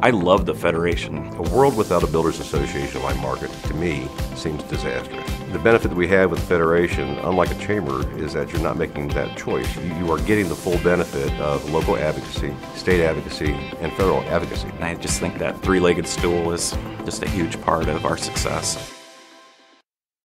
I love the Federation. A world without a builders association like market, to me, seems disastrous. The benefit that we have with the Federation, unlike a chamber, is that you're not making that choice. You, are getting the full benefit of local advocacy, state advocacy, and federal advocacy. And I just think that three-legged stool is just a huge part of our success.